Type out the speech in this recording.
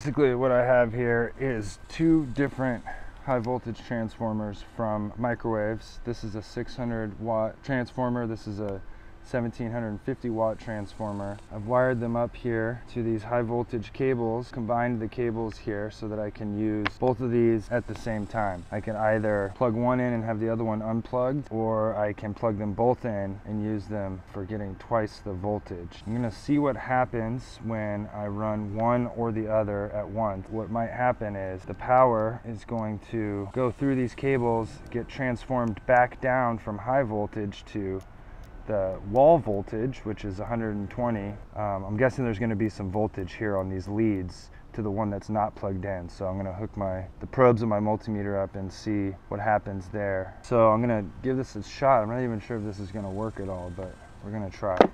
Basically what I have here is two different high voltage transformers from microwaves. This is a 600 watt transformer. This is a 1750 watt transformer. I've wired them up here to these high voltage cables, combined the cables here so that I can use both of these at the same time. I can either plug one in and have the other one unplugged, or I can plug them both in and use them for getting twice the voltage. I'm gonna see what happens when I run one or the other at once. What might happen is the power is going to go through these cables, get transformed back down from high voltage to the wall voltage, which is 120, um, I'm guessing there's going to be some voltage here on these leads to the one that's not plugged in. So I'm going to hook my the probes of my multimeter up and see what happens there. So I'm going to give this a shot. I'm not even sure if this is going to work at all, but we're going to try.